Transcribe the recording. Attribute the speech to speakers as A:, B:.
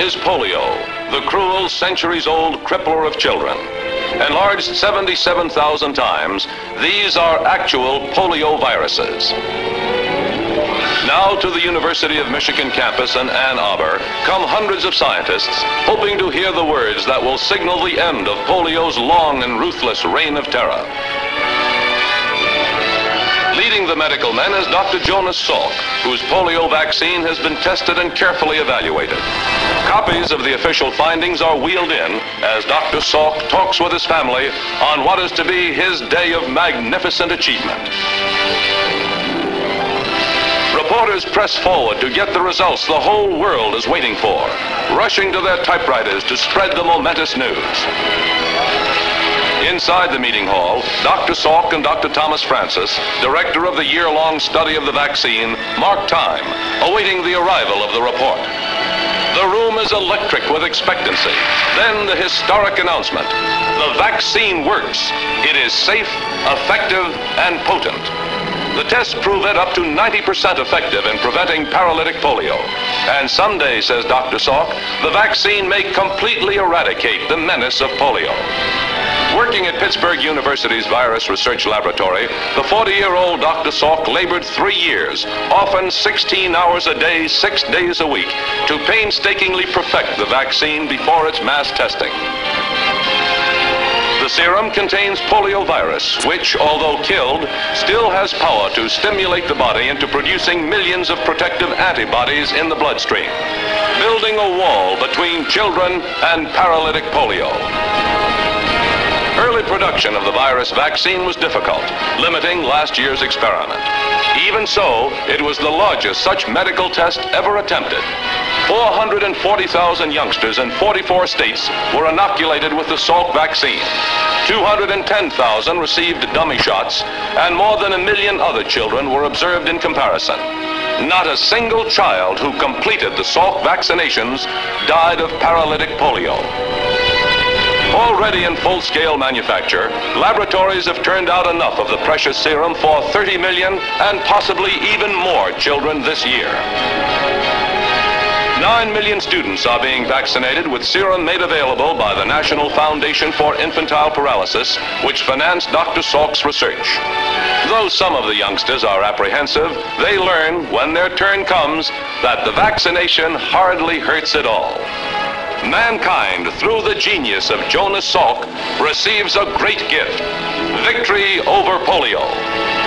A: Is polio, the cruel, centuries-old crippler of children. Enlarged 77,000 times, these are actual polio viruses. Now to the University of Michigan campus in Ann Arbor come hundreds of scientists hoping to hear the words that will signal the end of polio's long and ruthless reign of terror. The medical men is Dr. Jonas Salk, whose polio vaccine has been tested and carefully evaluated. Copies of the official findings are wheeled in as Dr. Salk talks with his family on what is to be his day of magnificent achievement. Reporters press forward to get the results the whole world is waiting for, rushing to their typewriters to spread the momentous news. Inside the meeting hall, Dr. Salk and Dr. Thomas Francis, director of the year-long study of the vaccine, mark time, awaiting the arrival of the report. The room is electric with expectancy. Then the historic announcement. The vaccine works. It is safe, effective, and potent. The tests prove it up to 90% effective in preventing paralytic polio. And someday, says Dr. Salk, the vaccine may completely eradicate the menace of polio. Working at Pittsburgh University's Virus Research Laboratory, the 40-year-old Dr. Salk labored three years, often 16 hours a day, six days a week, to painstakingly perfect the vaccine before its mass testing. The serum contains poliovirus, which, although killed, still has power to stimulate the body into producing millions of protective antibodies in the bloodstream, building a wall between children and paralytic polio. Production of the virus vaccine was difficult, limiting last year's experiment. Even so, it was the largest such medical test ever attempted. 440,000 youngsters in 44 states were inoculated with the Salk vaccine. 210,000 received dummy shots, and more than a million other children were observed in comparison. Not a single child who completed the Salk vaccinations died of paralytic polio. Already in full-scale manufacture, laboratories have turned out enough of the precious serum for 30 million and possibly even more children this year. Nine million students are being vaccinated with serum made available by the National Foundation for Infantile Paralysis, which financed Dr. Salk's research. Though some of the youngsters are apprehensive, they learn when their turn comes that the vaccination hardly hurts at all mankind, through the genius of Jonas Salk, receives a great gift victory over polio.